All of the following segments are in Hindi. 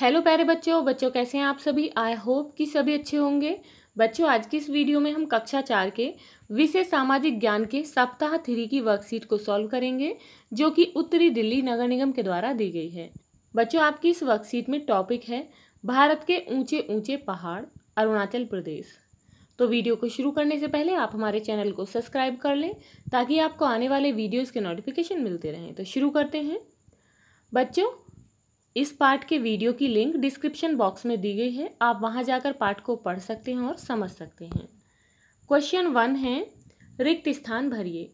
हेलो प्यारे बच्चों बच्चों कैसे हैं आप सभी? आई होप कि सभी अच्छे होंगे। बच्चों, आज की इस वीडियो में हम कक्षा चार के विषय सामाजिक ज्ञान के सप्ताह थ्री की वर्कशीट को सॉल्व करेंगे, जो कि उत्तरी दिल्ली नगर निगम के द्वारा दी गई है। बच्चों, आपकी इस वर्कशीट में टॉपिक है भारत के ऊँचे ऊँचे पहाड़, अरुणाचल प्रदेश। तो वीडियो को शुरू करने से पहले आप हमारे चैनल को सब्सक्राइब कर लें, ताकि आपको आने वाले वीडियोज़ के नोटिफिकेशन मिलते रहें। तो शुरू करते हैं। बच्चों इस पार्ट के वीडियो की लिंक डिस्क्रिप्शन बॉक्स में दी गई है। आप वहाँ जाकर पार्ट को पढ़ सकते हैं और समझ सकते हैं। क्वेश्चन वन है, रिक्त स्थान भरिए।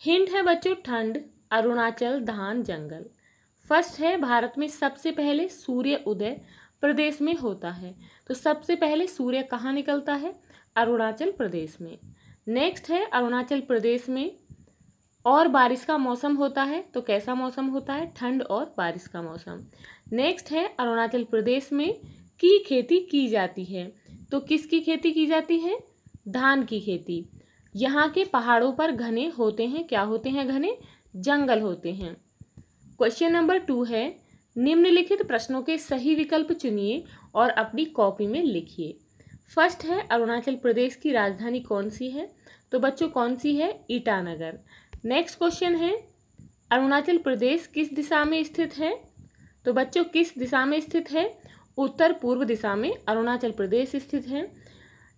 हिंट है बच्चों, ठंड, अरुणाचल, धान, जंगल। फ़र्स्ट है, भारत में सबसे पहले सूर्य उदय प्रदेश में होता है। तो सबसे पहले सूर्य कहाँ निकलता है? अरुणाचल प्रदेश में। नेक्स्ट है, अरुणाचल प्रदेश में और बारिश का मौसम होता है तो कैसा मौसम होता है? ठंड और बारिश का मौसम। नेक्स्ट है, अरुणाचल प्रदेश में की खेती की जाती है। तो किसकी खेती की जाती है? धान की खेती। यहाँ के पहाड़ों पर घने होते हैं। क्या होते हैं घने? जंगल होते हैं। क्वेश्चन नंबर टू है, निम्नलिखित प्रश्नों के सही विकल्प चुनिए और अपनी कॉपी में लिखिए। फ़र्स्ट है, अरुणाचल प्रदेश की राजधानी कौन सी है? तो बच्चों, कौन सी है? ईटानगर। नेक्स्ट क्वेश्चन है, अरुणाचल प्रदेश किस दिशा में स्थित है? तो बच्चों, किस दिशा में स्थित है? उत्तर पूर्व दिशा में अरुणाचल प्रदेश स्थित है।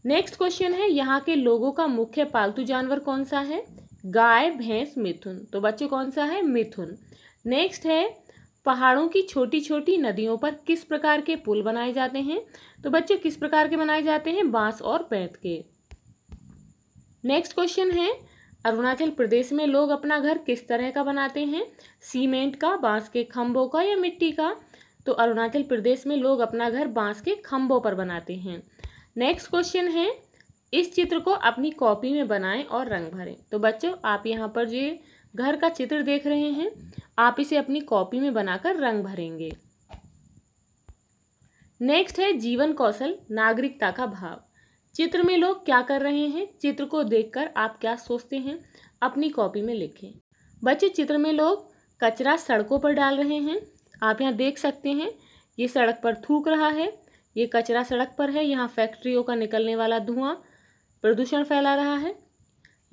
नेक्स्ट क्वेश्चन है, यहाँ के लोगों का मुख्य पालतू जानवर कौन सा है? गाय, भैंस, मिथुन। तो बच्चों, कौन सा है? मिथुन। नेक्स्ट है, पहाड़ों की छोटी छोटी नदियों पर किस प्रकार के पुल बनाए जाते हैं? तो बच्चों, किस प्रकार के बनाए जाते हैं? बाँस और पैत के। नेक्स्ट क्वेश्चन है अरुणाचल प्रदेश में लोग अपना घर किस तरह का बनाते हैं? सीमेंट का, बाँस के खम्भों का या मिट्टी का? तो अरुणाचल प्रदेश में लोग अपना घर बाँस के खम्भों पर बनाते हैं। नेक्स्ट क्वेश्चन है, इस चित्र को अपनी कॉपी में बनाएँ और रंग भरें। तो बच्चों, आप यहाँ पर जो घर का चित्र देख रहे हैं। आप इसे अपनी कॉपी में बनाकर रंग भरेंगे। नेक्स्ट है, जीवन कौशल, नागरिकता का भाव। चित्र में लोग क्या कर रहे हैं? चित्र को देखकर आप क्या सोचते हैं? अपनी कॉपी में लिखें। बच्चे, चित्र में लोग कचरा सड़कों पर डाल रहे हैं। आप यहाँ देख सकते हैं, ये सड़क पर थूक रहा है। ये कचरा सड़क पर है। यहाँ फैक्ट्रियों का निकलने वाला धुआँ प्रदूषण फैला रहा है।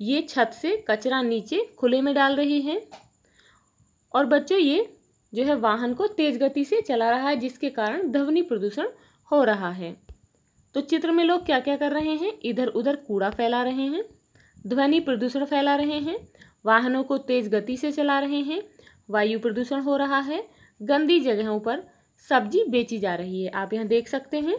ये छत से कचरा नीचे खुले में डाल रही है। और बच्चों, ये जो है वाहन को तेज गति से चला रहा है, जिसके कारण ध्वनि प्रदूषण हो रहा है। तो चित्र में लोग क्या क्या कर रहे हैं? इधर उधर कूड़ा फैला रहे हैं, ध्वनि प्रदूषण फैला रहे हैं, वाहनों को तेज गति से चला रहे हैं, वायु प्रदूषण हो रहा है, गंदी जगहों पर सब्ज़ी बेची जा रही है। आप यहाँ देख सकते हैं।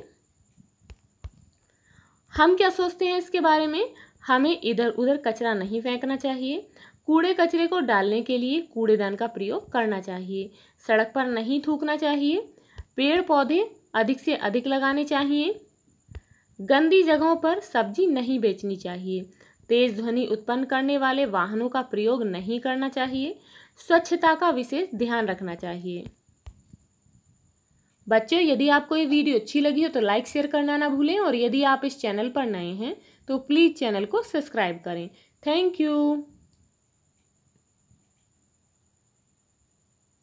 हम क्या सोचते हैं इसके बारे में? हमें इधर उधर कचरा नहीं फेंकना चाहिए। कूड़े कचरे को डालने के लिए कूड़ेदान का प्रयोग करना चाहिए। सड़क पर नहीं थूकना चाहिए। पेड़ पौधे अधिक से अधिक लगाने चाहिए। गंदी जगहों पर सब्ज़ी नहीं बेचनी चाहिए। तेज ध्वनि उत्पन्न करने वाले वाहनों का प्रयोग नहीं करना चाहिए। स्वच्छता का विशेष ध्यान रखना चाहिए। बच्चों, यदि आपको ये वीडियो अच्छी लगी हो तो लाइक शेयर करना ना भूलें और यदि आप इस चैनल पर नए हैं तो प्लीज़ चैनल को सब्सक्राइब करें। Thank you.